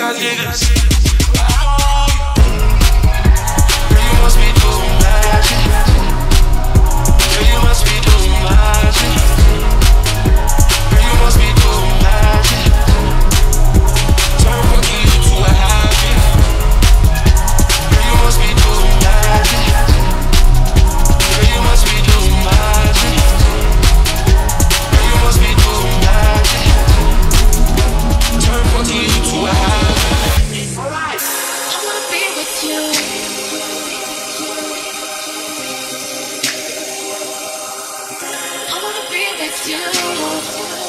got you must be doing magic. You must be doing magic. I wanna be with you.